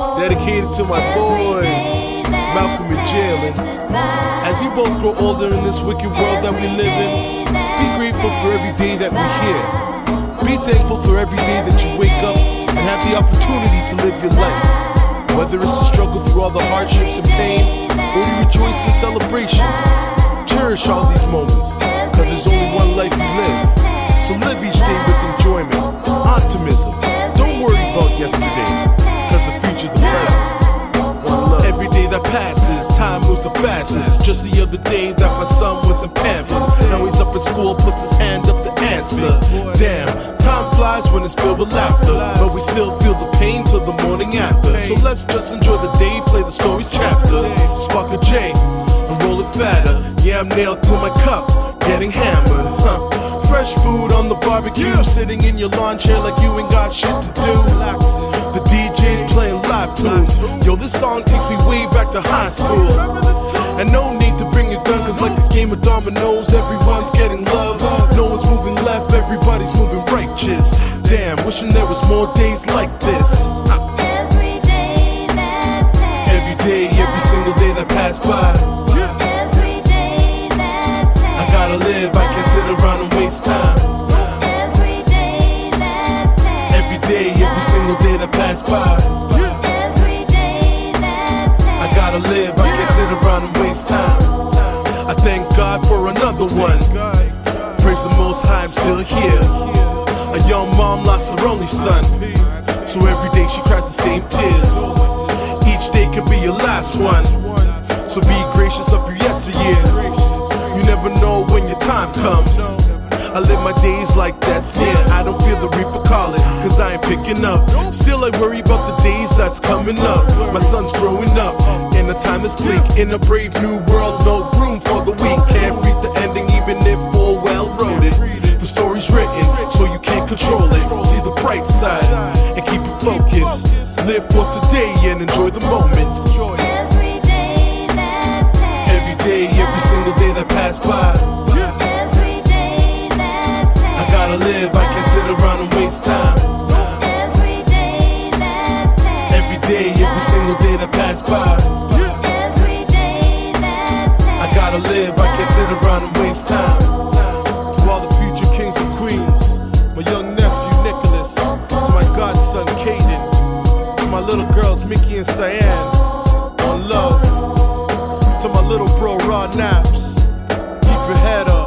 Dedicated to my boys, Malcolm and Jalen. As you both grow older in this wicked world that we live in, be grateful for every day that we're here. Be thankful for every day that you wake up and have the opportunity to live your life. Whether it's a struggle through all the hardships and pain, or you rejoice in celebration. Cherish all these moments, cause there's only one life you live. My son was in Pampers. Now he's up at school, puts his hand up to answer. Damn, time flies when it's filled with laughter. But we still feel the pain till the morning after. So let's just enjoy the day, play the story's chapter. Spark a J and roll it fatter. Yeah, I'm nailed to my cup, getting hammered. Huh. Fresh food on the barbecue, sitting in your lawn chair like you ain't got shit to do. The DJ's playing live tunes. Yo, this song takes me way back to high school. Game of dominoes, everyone's getting love. No one's moving left, everybody's moving righteous. Damn, wishing there was more days like this. Every day that passed, Every day, every single day that passed by. every day that I gotta live, I can't sit around and waste time. Another one. Praise the Most High, I'm still here. A young mom lost her only son. So every day she cries the same tears. Each day could be your last one. So be gracious of your yesteryears. You never know when your time comes. I live my days like that's near. I don't feel the reaper calling, cause I ain't picking up. Still, I worry about the days that's coming up. My son's growing up in a time that's bleak. In a brave new world, no room for the weak. Can't the ending, even if full well wrote it. The story's written, so you can't control it. See the bright side and keep it focused. Live for today and enjoy the moment. every day that passed, Every day, every single day that passed by. every day that I gotta live, I can't sit around and waste time. every day that passed, Every day, every single day that passed by. Godson Caden, to my little girls Mickey and Cyan, on love, to my little bro Raw Naps, keep your head up.